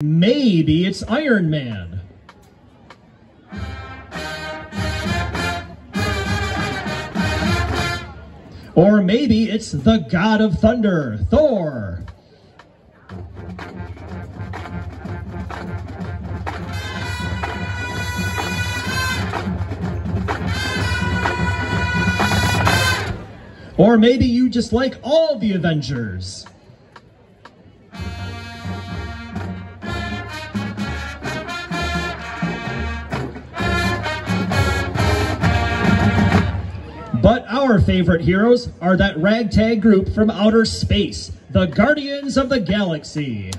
Maybe it's Iron Man. Or maybe it's the God of Thunder, Thor. Or maybe you just like all the Avengers. Our favorite heroes are that ragtag group from outer space, the Guardians of the Galaxy.